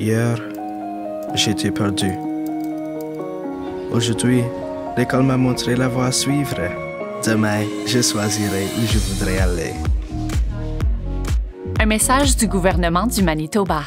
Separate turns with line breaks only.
Hier, j'étais perdu. Aujourd'hui, l'école m'a montré la voie à suivre. Demain, je choisirai où je voudrais aller.
Un message du gouvernement du Manitoba.